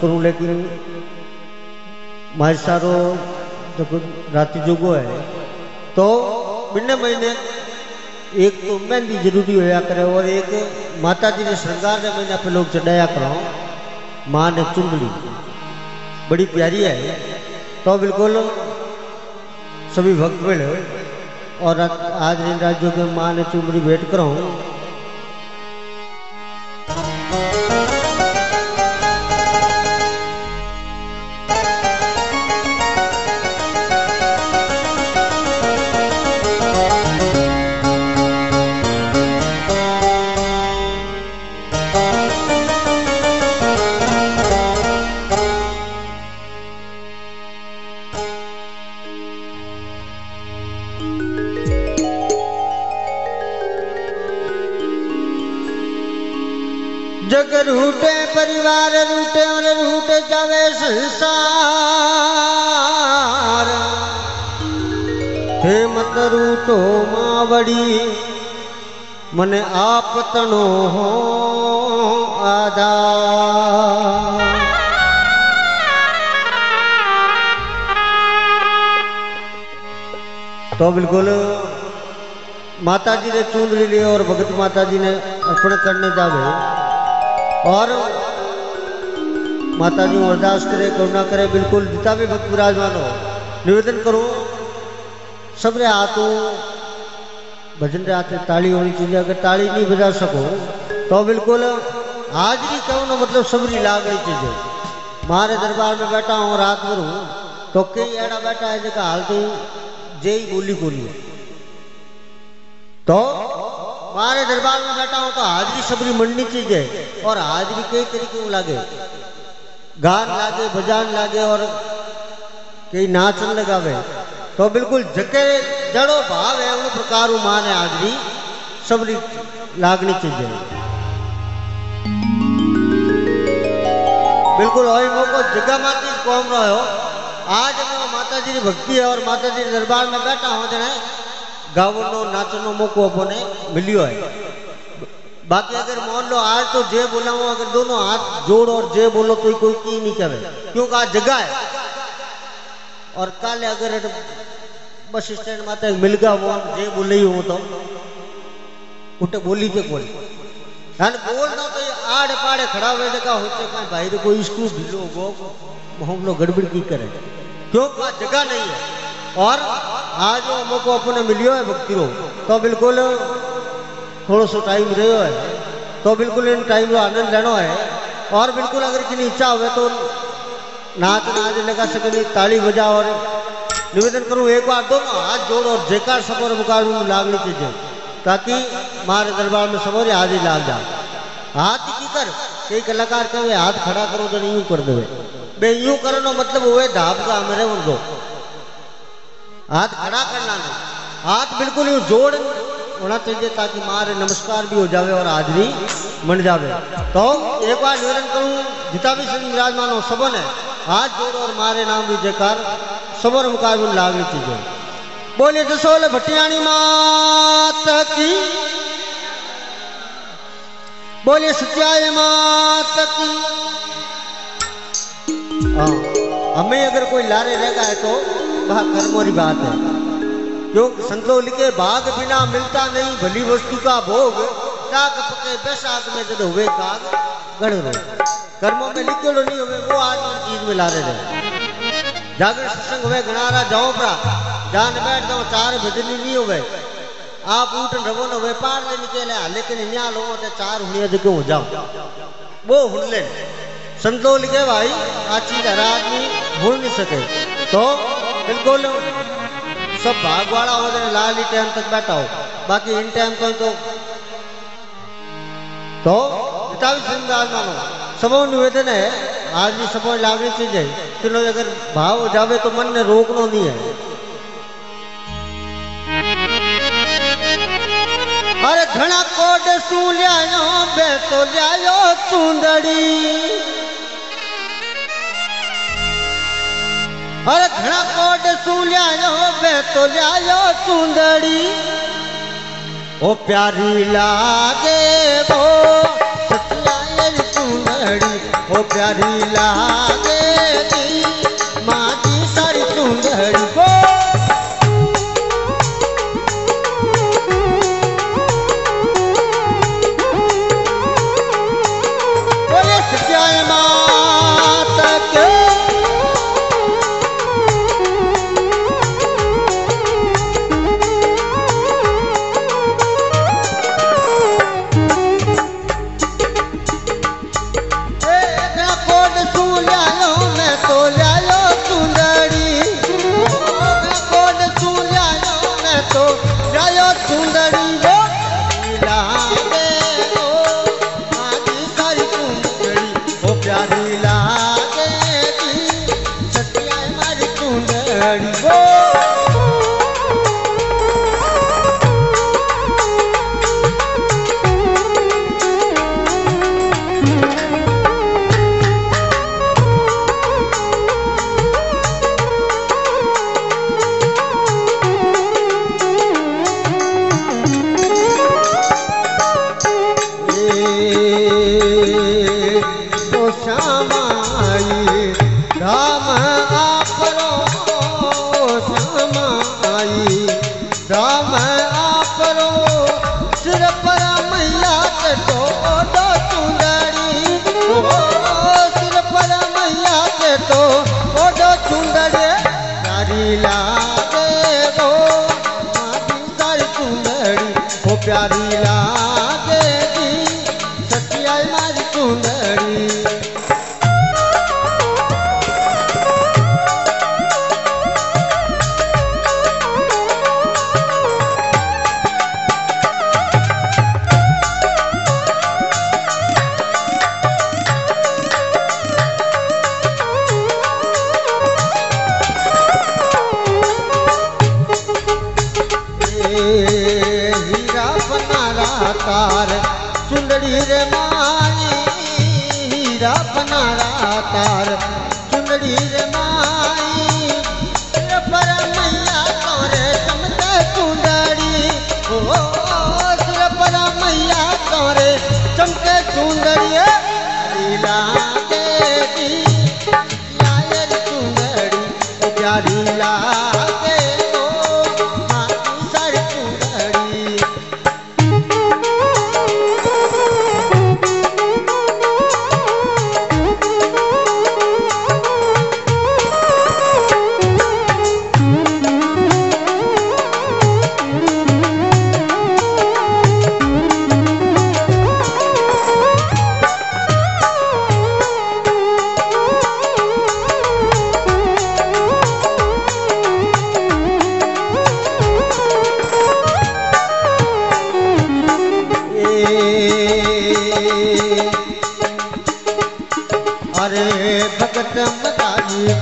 करूँ लेकिन मारे सारो जब राति जोगो है तो बिन्ने महीने एक तो मेहंदी ज़रूरी होया करे और एक माता जी ने श्रृंगार ने महीना पे लोग चढ़ाया करो। माँ ने चुंदड़ी बड़ी प्यारी है। तो बिल्कुल सभी भक्त मिले और आज इन राज्यों के माँ ने चुंदड़ी भेंट करो। दुलार रूटे और रूट जावे संसार। हे मत रूटो मावड़ी, मन आप तनो हो आधार तो बिल्कुल माता जी ने चूंद ली और भगत माता जी ने अर्पण करने जावे। और माता जी अरदास करे करुणा करे बिल्कुल जितना भी भक्त विराजमान हो निवेदन करूँ सबरे हाथों भजन रे हाथे ताली होनी चाहिए अगर ताली नहीं बजा सको तो बिल्कुल हाजरी कहो ना मतलब सबरी लाग रही चीज़ें मारे दरबार में बैठा हूँ रात भर हूँ तो कई एड़ा बैठा है जगह हाल तो जे ही बोली बोली तो मारे दरबार में बैठा हूँ तो हाजरी सबरी मंडनी चीज़ है और हाजरी कई तरीके में लागे गान लागे, बजान लागे और कई नाचन लगावे। तो बिल्कुल जके जड़ो भाव है, उन प्रकार माने हाजरी सबरी लागनी चाहिए। बिल्कुल वही मौको जगह माती कौम रहो आज मैं माता जी की भक्ति है और माता जी दरबार में बैठा हूँ जने गावनो नाचनो मौको अपने मिलियो है। बाकी अगर मान लो आज तो जे बोला हूँ अगर दोनों हाथ जोड़ और जे बोलो तो कोई की नहीं करे क्योंकि आज जगह है और कल अगर बस स्टैंड माता मिल गया वो जे बोले ही हूँ तो उठे बोली के बोल અને બોલનો તો આડે પાડે ખડા હોય જગા होते का भाई तो कोई इसको ढीलो गो हम लोग गड़बड़ की करे क्यों का जगह नहीं है और आज वो मौको अपने मिलियो है भक्ति रो तो बिल्कुल थोड़ो सो टाइम रहो है तो बिल्कुल इन टाइम रो आनंद लेनो है। और बिल्कुल अगर किसी इच्छा हुए तो नाच नाच लगा सके ताली बजा और निवेदन करूँ, एक बार दोनों हाथ जोड़ और जेकार सफ़र मुकाबले लागनी चीज़ें ताकि मारे दरबार में सबोरे हाथ ही लाग जा हाथ की कर, कई कलाकार कहे हाथ खड़ा करो तो यूँ कर देवे। बे यूँ करनो मतलब हुए धाप का मेरे उनको हाथ खड़ा करना नहीं। हाथ बिल्कुल यूँ जोड़ होना चाहिए ताकि मारे, नमस्कार भी हो जावे और हाजरी मन जावे। तो एक बार निवेदन करूँ जितना भी सिंह विराजमान हो सबों ने हाथ जोड़ो और मारे नाम भी जयकार, सबों मुकाबले लागनी चीज़ें बोले, जसोल भटियाणी मात की। बोले सत्याय मात की। हाँ हमें अगर कोई लारे रहेगा है तो वह कर्मोरी बात है। जो संतो लिखे भाग बिना मिलता नहीं, भली वस्तु का भोग, जाग पके बैसाख में जब हुए गाग गढ़ रहे। कर्मों में लिखे नहीं हुए, वो आज चीज़ में लारे रहे जागर सत्संग हुए, गणारा जाओ परा जान बैठ जाओ, चार भजनी नहीं हो गए आप उठ रवो न व्यापार ले निकले, लेकिन यहाँ लोगों से चार हुनिया जो हो जाओ? वो हुन ले। संतो लिखे भाई आज चीज़ हर आदमी भूल नहीं सके। तो बिल्कुल सब भाग वाला हो जाए, लाल ही टाइम तक बैठा हो। बाकी इन टाइम को तो तो? भी सिंगार मानो सबों निवेदन है आज भी सबों लागनी चीज़ है। चलो अगर भाव जावे तो मन ने रोकनो नहीं है। अरे घना कोड सू लियायो बे तो लियायो चूंदड़ी अरे घना कोड सू लियायो बे तो लियायो चूंदड़ी ओ प्यारी लागे वो चूंदड़ी ओ प्यारी சுந்தரி तो राम आपरो श्यामाई, राम आपरो, सिर परम याद को दो चुंदड़ी सिर परम याद को दो चुंदड़े प्यारी लागे वो सारी चुंदड़ी प्यारी ला लाते दी लायर कुंगड़ी प्यारी ला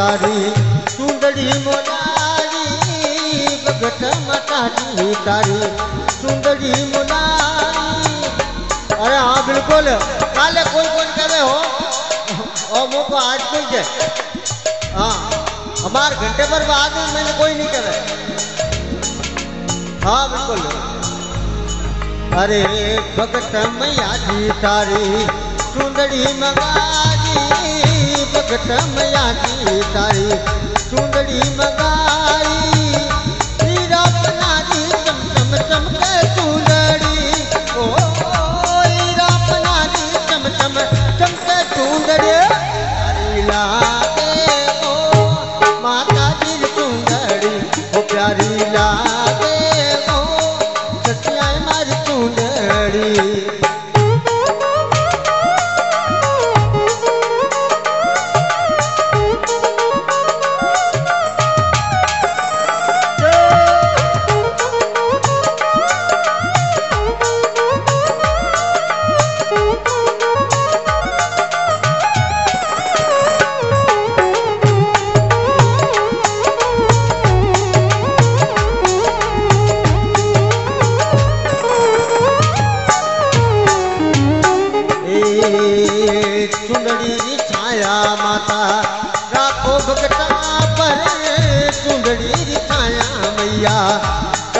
તારી સુંદરી મોનારી ભગત મતાજી તારી સુંદરી મોનારી અરે હા બિલકુલ કાલે કોઈ કોઈ કરે હો और मोको आज कोई है हाँ हमार घंटे पर बाद में मैंने कोई नहीं करे हाँ बिल्कुल अरे भगत मैया जी तारी सुंदरी मगारी भगत मैया जी तारी सुंदरी मगारी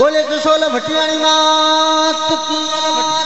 बोले जसोल भटियाणी मात की